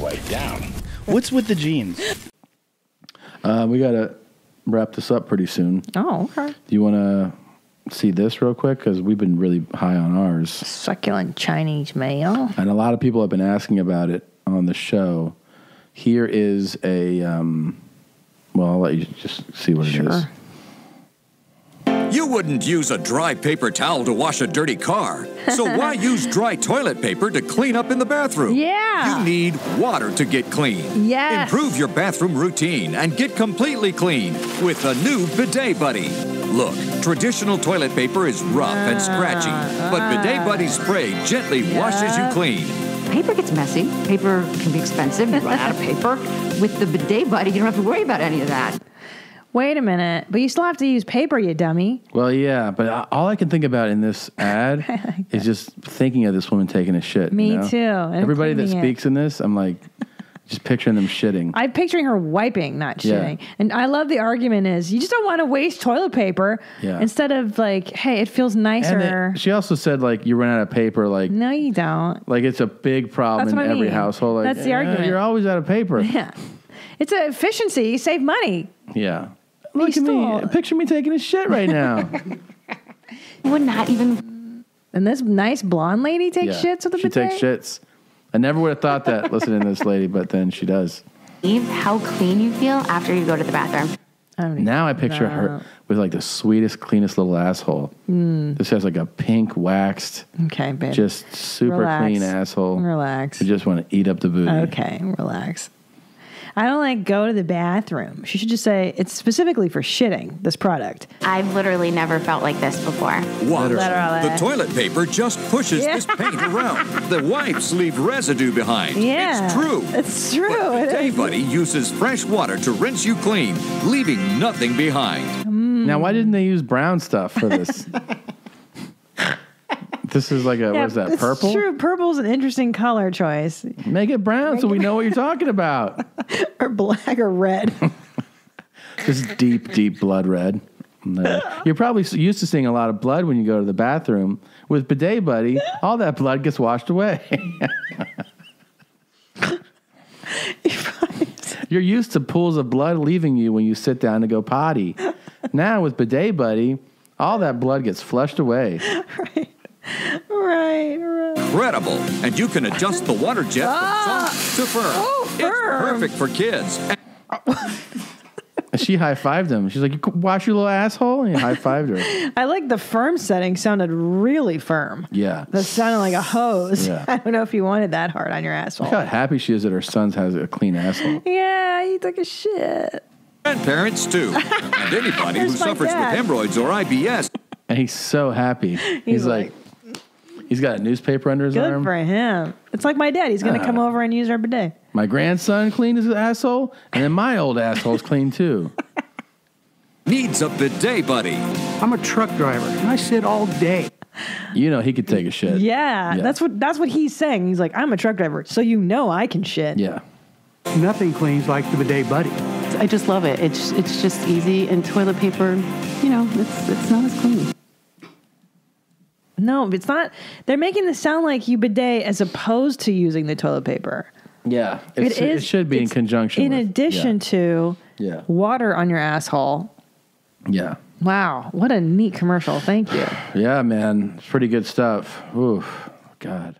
wipe down. What's with the jeans? Uh, we gotta wrap this up pretty soon. Oh, okay. Do you want to see this real quick? Because we've been really high on ours. Succulent Chinese mail. And a lot of people have been asking about it on the show. Here is a, um, well, I'll let you just see what it is. You wouldn't use a dry paper towel to wash a dirty car. So why use dry toilet paper to clean up in the bathroom? Yeah. You need water to get clean. Yes. Improve your bathroom routine and get completely clean with a new Bidet Buddy. Look, traditional toilet paper is rough and scratchy, but Bidet uh-huh. Buddy spray gently washes you clean. Paper gets messy. Paper can be expensive. You run out of paper. With the bidet buddy, you don't have to worry about any of that. Wait a minute, but you still have to use paper, you dummy. Well, yeah, but I- all I can think about in this ad is just thinking of this woman taking a shit. Me you know? too, Everybody that cleaning it. speaks in this, I'm like, just picturing them shitting. I'm picturing her wiping, not Yeah. shitting. And I love the argument is you just don't want to waste toilet paper Yeah. instead of like, hey, it feels nicer. she also said like you run out of paper, like no, you don't. like it's a big problem That's in every mean. household. Like, That's the "Yeah, argument." You're always out of paper. Yeah. It's an efficiency. You save money. Yeah. Look at me. Picture me taking a shit right now. You would not even. And this nice blonde lady takes Yeah. shits with a She bidet? takes shits. I never would have thought that listening to this lady, but then she does. Eve, how clean you feel after you go to the bathroom. Now I picture her with like the sweetest, cleanest little asshole. Mm. This has like a pink waxed, Okay, babe. just super Relax. clean asshole. Relax. You just want to eat up the booty. Okay, relax. I don't like go to the bathroom. She should just say it's specifically for shitting, this product. I've literally never felt like this before. Watch. Literally. The toilet paper just pushes Yeah. this paint around. The wipes leave residue behind. Yeah. It's true. It's true. It Bidet uses fresh water to rinse you clean, leaving nothing behind. Mm. Now, why didn't they use brown stuff for this? this is like a, what is that, purple? true. Purple's an interesting color choice. Make it brown so we know what you're talking about. or black or red. Just deep, deep blood red. You're probably used to seeing a lot of blood when you go to the bathroom. With Bidet Buddy, all that blood gets washed away. You're used to pools of blood leaving you when you sit down to go potty. Now with Bidet Buddy, all that blood gets flushed away. right, right. Incredible. And you can adjust the water jet Ah! from soft to firm. it's perfect for kids. She high fived him. She's like, "You wash your little asshole," and he high fived her. I like the firm setting sounded really firm. Yeah. That sounded like a hose. Yeah. I don't know if you wanted that hard on your asshole. Look how happy she is that her son has a clean asshole. Yeah, he took a shit. Grandparents, too. And anybody who suffers dad? with hemorrhoids or IBS. And he's so happy. He's, like, he's got a newspaper under his Good arm. for him. It's like my dad. He's going to Ah. come over and use our bidet. My grandson cleaned his asshole, and then my old asshole's clean too. Needs a bidet buddy. I'm a truck driver and I sit all day. You know he could take a shit. Yeah, Yeah. that's what that's what he's saying. He's like, I'm a truck driver, so you know I can shit. Yeah. Nothing cleans like the bidet buddy. I just love it. It's it's just easy and toilet paper, you know, it's it's not as clean. No, it's not. They're making this sound like you bidet as opposed to using the toilet paper. Yeah. It It's, it, is- should be in conjunction. In with- addition to Yeah. water on your asshole. Yeah. Wow, what a neat commercial. Thank you. Yeah, man. It's pretty good stuff. Oof. God.